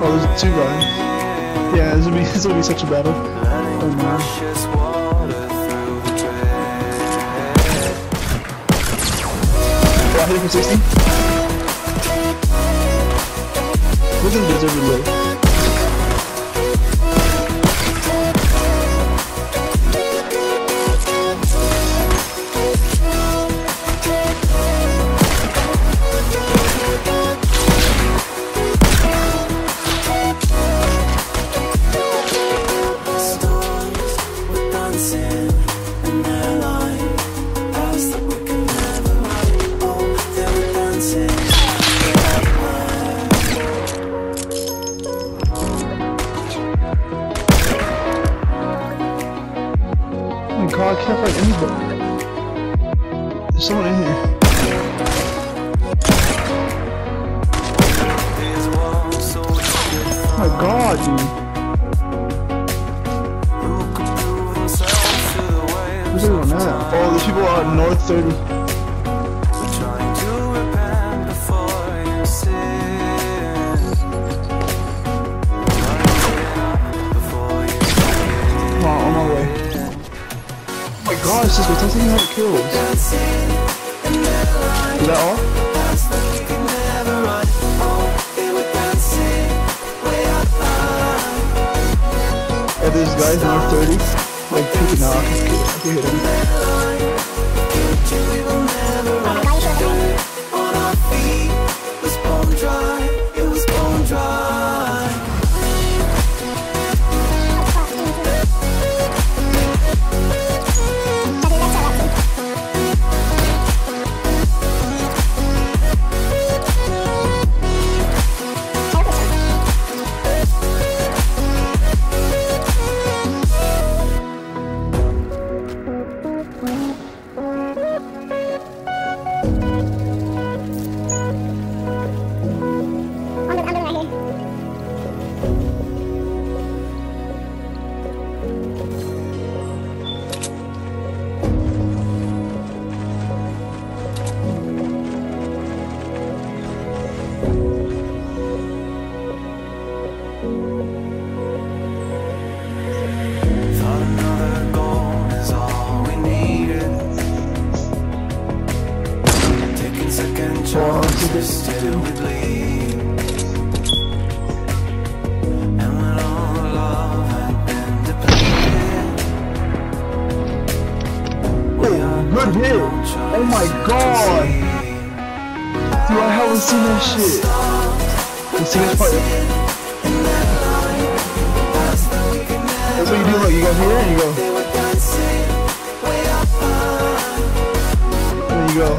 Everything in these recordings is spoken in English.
Oh, there's two. Yeah, this will be this will be such a battle. Oh, man. hit it for 60. We're gonna deserve a low. I can't find anybody. There's someone in here. Oh my god, dude. Where's everyone at? Oh, there's people out north 30. My god, Cisco, tell me how to kill. Is that all? Guys north 30. Like peeking out. I can them. Good hit. Oh my god. Dude, I haven't seen that shit. Let's see this part. That's what you do, like, you go here and you go. They were dancing way up high. And you go.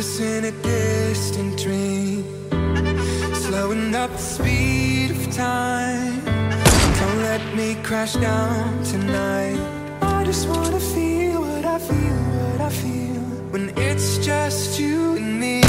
us in a distant dream. Slowing up the speed of time. Don't let me crash down tonight. I just wanna feel what I feel, what I feel. When it's just you and me.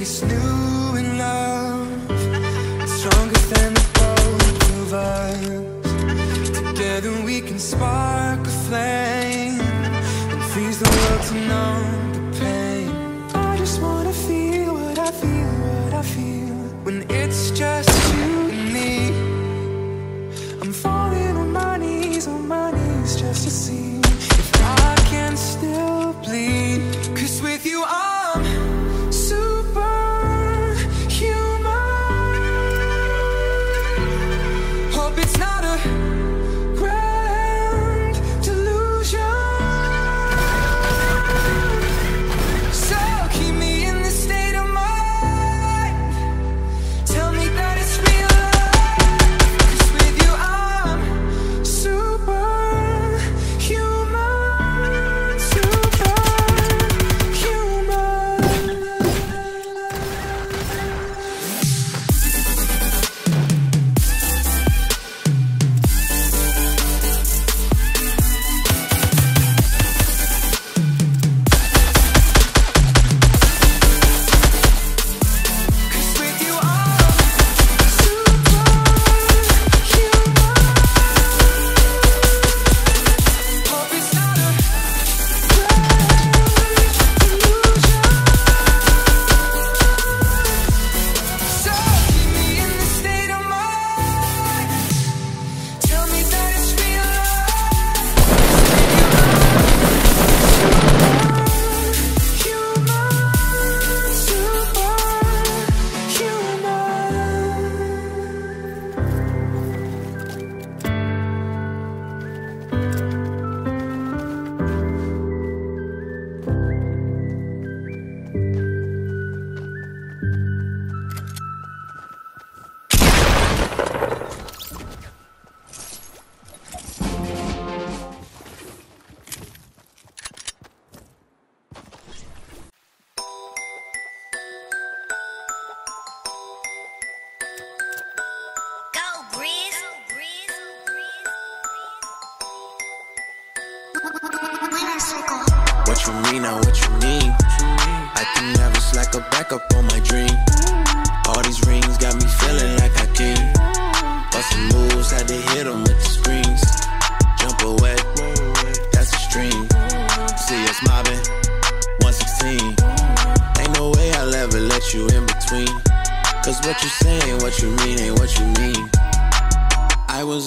It's new in love Stronger than the both of us. Together we can spark a flame And freeze the world to numb the pain. I just wanna feel what I feel, what I feel. When it's just you and me. I'm falling on my knees, on my knees just to see.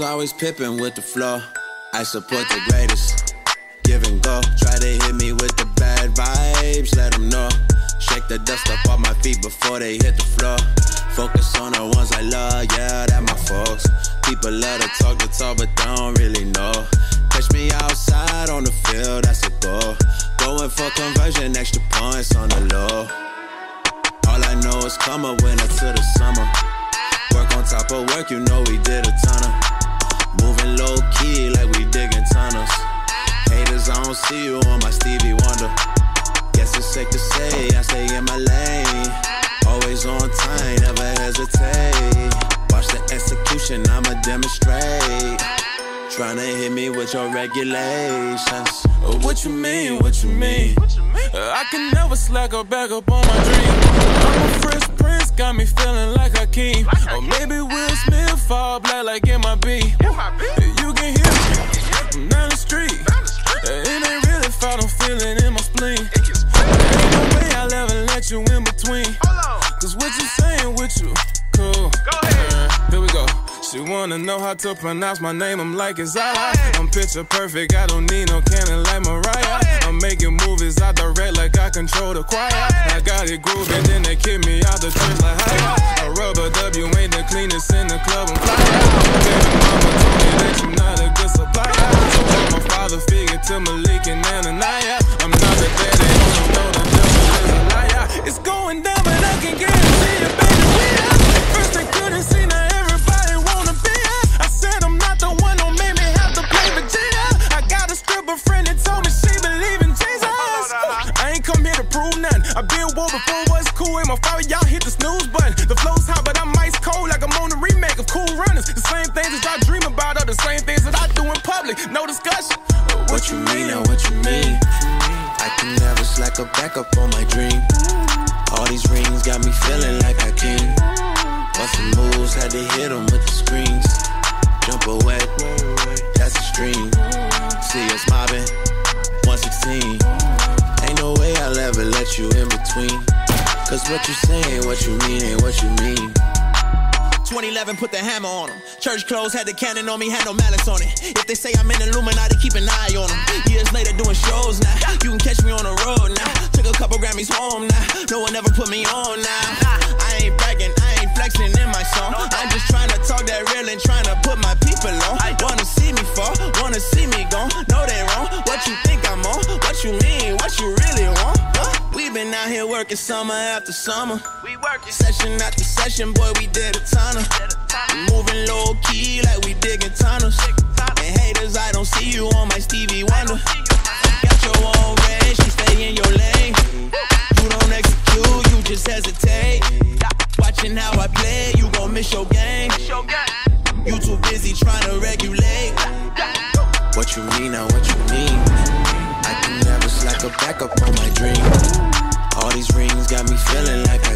always pippin' with the flow. I support the greatest. Give and go. Try to hit me with the bad vibes, let them know. Shake the dust up off my feet before they hit the floor. Focus on the ones I love, yeah, that my folks. People love to talk the talk, but they don't really know. Catch me outside on the field, that's a goal. Going for conversion, extra points on the low. All I know is come a winner to the summer. Work on top of work, you know we did a ton of. Moving low key like we digging tunnels. Haters, I don't see you on my Stevie Wonder. Guess it's safe to say I stay in my lane. Always on time, never hesitate. Watch the execution, I'ma demonstrate. Tryna hit me with your regulations. Uh, What you mean? What you mean? Uh, I can never slack or back up on my dream. I'm a got me feeling like Hakeem. Or maybe Will Smith fall black like MIB. You can hear me down the street. Uh, It ain't really fat, I'm feeling in my spleen. How to pronounce my name. I'm like, it's alright. I'm picture perfect. I don't need no cannon like Mariah. I'm making movies I direct like I control the choir. I got it grooving, then they kick me out the church like hi. A rubber W ain't the cleanest in the club. I'm fly. Baby mama told me that you not a good supplier. So my father figure to Malik public. No discussion. What you mean and what you mean? I can never slack or back up on my dream. All these rings got me feeling like I king. Bustin' moves, had to hit 'em with the screens. Jump away, that's a stream. See us mobbing, 116. Ain't no way I'll ever let you in between. Cause what you saying, what you mean, ain't what you mean. 2011, put the hammer on them. Church clothes, had the cannon on me, had no malice on it. If they say I'm in Illuminati, keep an eye on them. Years later, doing shows now. You can catch me on the road now. Took a couple Grammys home now. No one ever put me on now. I ain't bragging, I ain't flexing in my song. I'm just trying to talk that real and trying to put my people on. Wanna see me fall, wanna see me gone. No, they wrong. What you think I'm on? What you mean? What you really want? We been out here working summer after summer. We working session after session, boy. We did a ton of moving low key like we digging tunnels. And haters, I don't see you on my Stevie Wonder. Got your own range, you stay in your lane. You don't execute, you just hesitate. Watching how I play, you gon' miss your game. You too busy trying to regulate. What you mean now, what you mean? I can never slack or back up on my dream. These rings got me feeling like